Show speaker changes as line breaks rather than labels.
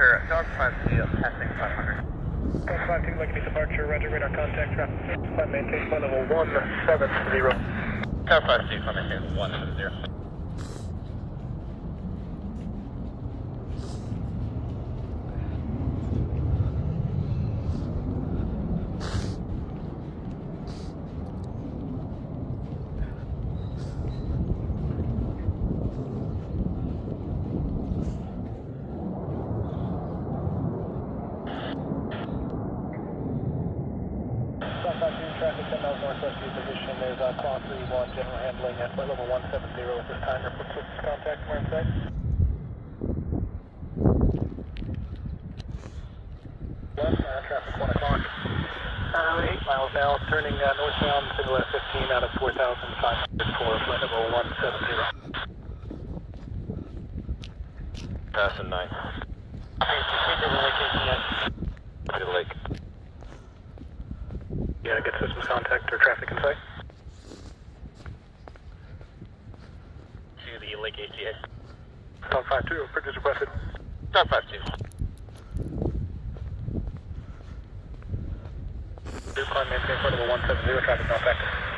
5-2, passing 500.
152, Legacy departure, roger, radar contact, traffic, climb maintain flight level 170.
Tower 5-2, climb maintain 170.
South 52, traffic 10 miles northwest of your position, there's uh, claw 31, general handling at flight level 170 at this time, report surface contact, we're inside. One, uh, traffic 1 o'clock. Uh, 8 miles now, turning uh, northbound, single F15 out of 4,500 for flight level 170.
Passing 9. To the lake.
Yeah, get systems traffic in sight.
To the lake ACA.
South 52, purchase requested.
Tower 5-2.
Do climb maintain level 170, traffic not affected.